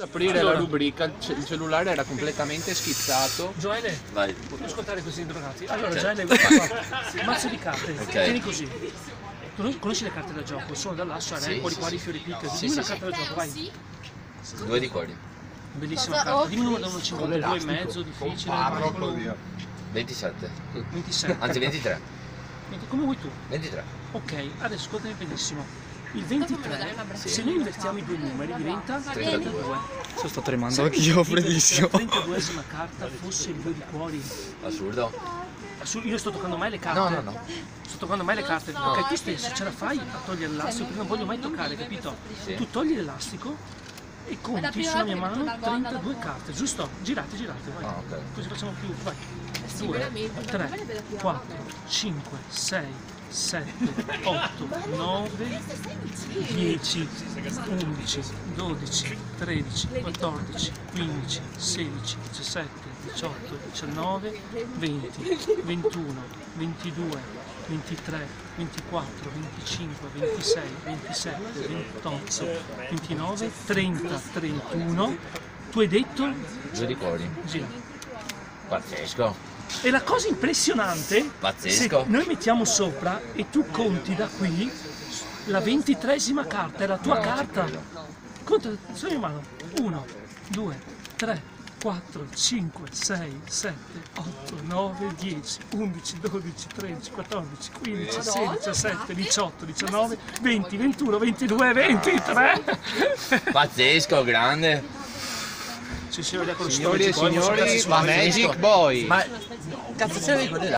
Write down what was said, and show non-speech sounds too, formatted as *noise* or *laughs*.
aprire la rubrica, il cellulare era completamente schizzato. Gioele, Vai. puoi ascoltare questi drogati? Allora, Certo. Gioele, guarda qua. *laughs* mazzo di carte, Ok. tieni così. Tu conosci le carte da gioco? Sono dall'asso, Sì, re, cuori, sì, quali, sì. fiori, picche. Sì, Dimmi una sì, carta da gioco, vai. Due di cuori. Bellissima Cosa carta. Dimmi una da 1 a 5, 2 e mezzo, difficile. vai. 27. 27. Anzi 23. Come vuoi tu? 23. Ok, adesso ascoltami benissimo. Il 23, Sì. se noi invertiamo i due numeri, diventa 32. Sto, sto tremando anch'io, freddissimo. Se la 32esima carta fosse il 2 di cuori, Assurdo. Su- io sto toccando mai le carte. No, no, no. Sto toccando mai le carte. Ok, tu stesso ce la fai a togliere l'elastico perché non voglio mai toccare, capito? Sì. Tu togli l'elastico e conti sulla mia mano 32 carte, giusto? Girate, girate, vai. Ah, ok. Così facciamo più, vai. 2, 3, 4, 5, 6, 7, 8, 9, 10, 11, 12, 13, 14, 15, 16, 17, 18, 19, 20, 21, 22, 23, 24, 25, 26, 27, 28, 29, 30, 31. Tu hai detto? Due di cuori. Gira. Pazzesco. E la cosa impressionante, Pazzesco. se noi mettiamo sopra e tu conti da qui, la ventitresima carta è la tua carta. Conta sulla mia mano. 1, 2, 3, 4, 5, 6, 7, 8, 9, 10, 11, 12, 13, 14, 15, 16, 17, 18, 19, 20, 21, 22, 23. Pazzesco, grande. Ci si vede con lo Signori e signori, suoni. Magic Boy. Ma cazzo di quelli là?